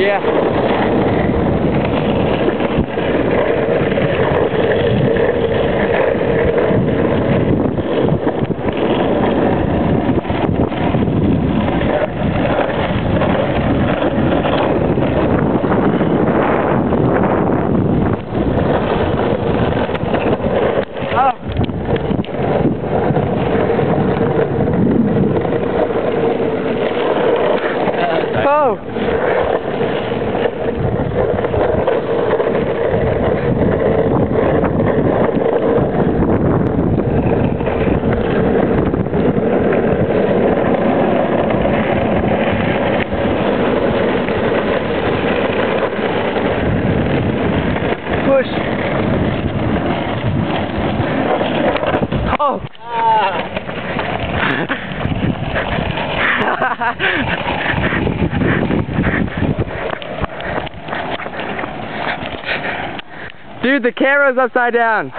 Yeah. Oh. oh. Oh. Push. Oh. Dude, the camera's upside down.